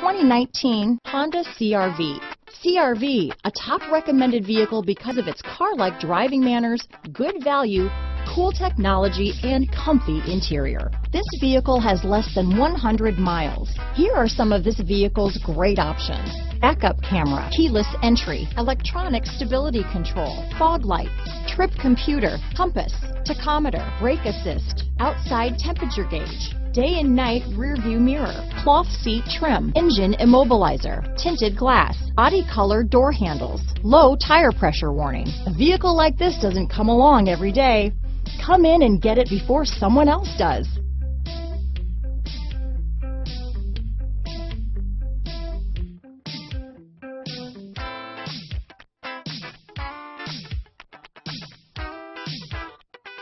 2019 Honda CRV. CRV, a top recommended vehicle because of its car-like driving manners, good value, cool technology, and comfy interior. This vehicle has less than 100 miles. Here are some of this vehicle's great options. Backup camera, keyless entry, electronic stability control, fog lights, trip computer, compass, tachometer, brake assist, outside temperature gauge, day and night rear view mirror, cloth seat trim, engine immobilizer, tinted glass, body color door handles, low tire pressure warning. A vehicle like this doesn't come along every day. Come in and get it before someone else does.